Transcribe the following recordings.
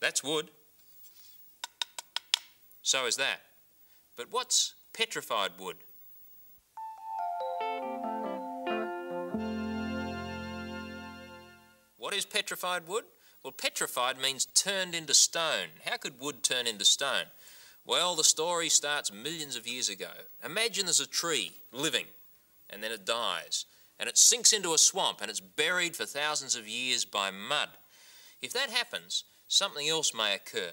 That's wood. So is that. But what's petrified wood? What is petrified wood? Well, petrified means turned into stone. How could wood turn into stone? Well, the story starts millions of years ago. Imagine there's a tree living, and then it dies, and it sinks into a swamp, and it's buried for thousands of years by mud. If that happens, something else may occur.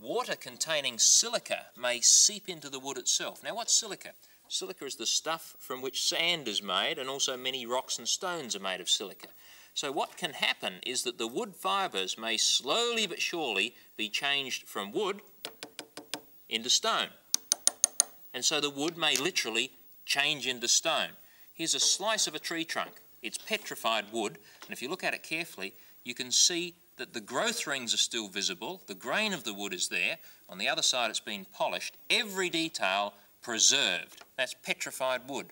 Water containing silica may seep into the wood itself. Now, what's silica? Silica is the stuff from which sand is made, and also many rocks and stones are made of silica. So what can happen is that the wood fibres may slowly but surely be changed from wood into stone. And so the wood may literally change into stone. Here's a slice of a tree trunk. It's petrified wood, and if you look at it carefully, you can see that the growth rings are still visible, the grain of the wood is there, on the other side it's been polished, every detail preserved. That's petrified wood.